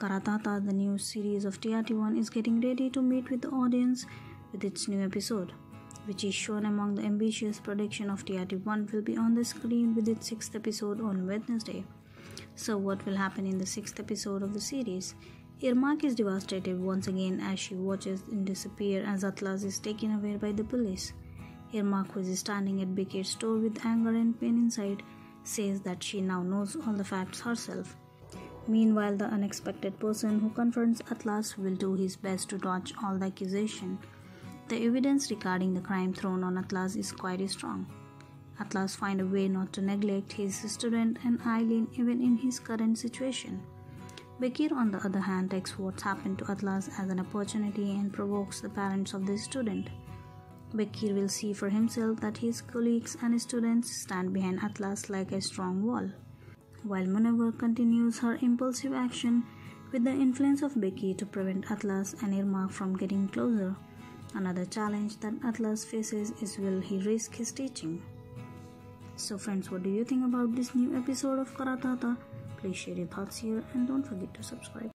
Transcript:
Kara Tahta, the new series of TRT1, is getting ready to meet with the audience with its new episode, which is shown among the ambitious production of TRT1 will be on the screen with its sixth episode on Wednesday. So, what will happen in the sixth episode of the series? Irmak is devastated once again as she watches him disappear as Atlas is taken away by the police. Irmak, who is standing at Bekir's store with anger and pain inside, says that she now knows all the facts herself. Meanwhile, the unexpected person who confronts Atlas will do his best to dodge all the accusation. The evidence regarding the crime thrown on Atlas is quite strong. Atlas finds a way not to neglect his student and Eileen even in his current situation. Bekir, on the other hand, takes what's happened to Atlas as an opportunity and provokes the parents of the student. Bekir will see for himself that his colleagues and students stand behind Atlas like a strong wall. While Munawar continues her impulsive action with the influence of Bekir to prevent Atlas and Irmak from getting closer. Another challenge that Atlas faces is will he risk his teaching? So friends, what do you think about this new episode of Kara Tahta? Please share your thoughts here and don't forget to subscribe.